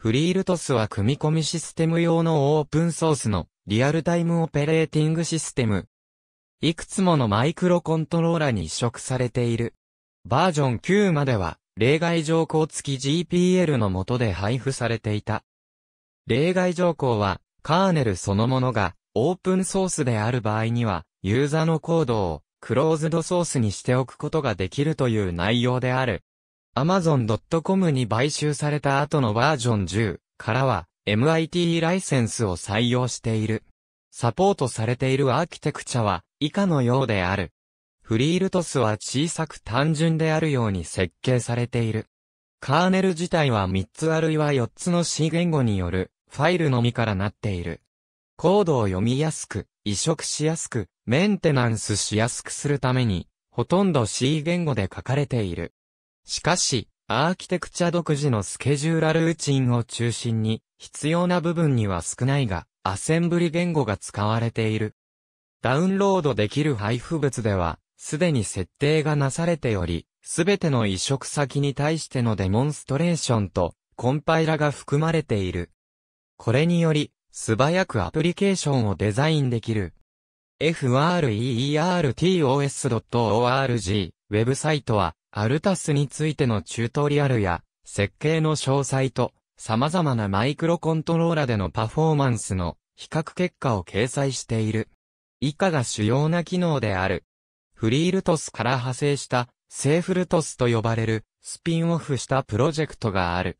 フリールトスは組み込みシステム用のオープンソースのリアルタイムオペレーティングシステム。いくつものマイクロコントローラに移植されている。バージョン9までは、例外条項付き GPL の下で配布されていた。例外条項は、カーネルそのものがオープンソースである場合には、ユーザーのコードをクローズドソースにしておくことができるという内容である。Amazon.com に買収された後のバージョン10からは MIT ライセンスを採用している。サポートされているアーキテクチャは以下のようである。フリールトスは小さく単純であるように設計されている。カーネル自体は3つあるいは4つの C 言語によるファイルのみからなっている。コードを読みやすく、移植しやすく、メンテナンスしやすくするために、ほとんど C 言語で書かれている。しかし、アーキテクチャ独自のスケジューラルーチンを中心に、必要な部分には少ないが、アセンブリ言語が使われている。ダウンロードできる配布物では、すでに設定がなされており、すべての移植先に対してのデモンストレーションと、コンパイラが含まれている。これにより、素早くアプリケーションをデザインできる。freertos.org ウェブサイトは、アルタスについてのチュートリアルや、設計の詳細と、様々なマイクロコントローラでのパフォーマンスの比較結果を掲載している。以下が主要な機能である。 FreeRTOS から派生した SafeRTOS と呼ばれるスピンオフしたプロジェクトがある。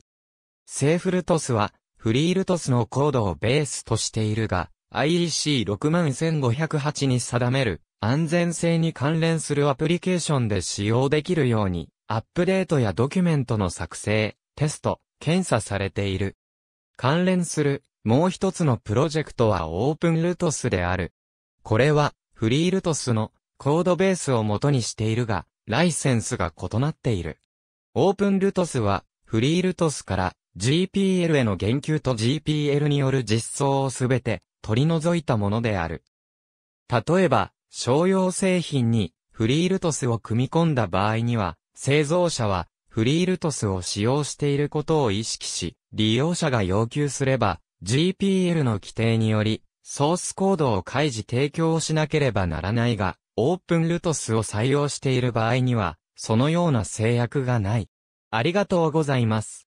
SafeRTOS は FreeRTOS のコードをベースとしているが IEC61508 に定める安全性に関連するアプリケーションで使用できるように、アップデートやドキュメントの作成、テスト、検査されている。関連する、もう一つのプロジェクトはオープンルトスである。これは、フリールトスのコードベースを元にしているが、ライセンスが異なっている。オープンルトスは、フリールトスから GPL への言及と GPL による実装をすべて取り除いたものである。例えば、商用製品にフリールトスを組み込んだ場合には、製造者はフリールトスを使用していることを意識し、利用者が要求すれば、GPL の規定により、ソースコードを開示提供しなければならないが、オープンルトスを採用している場合には、そのような制約がない。ありがとうございます。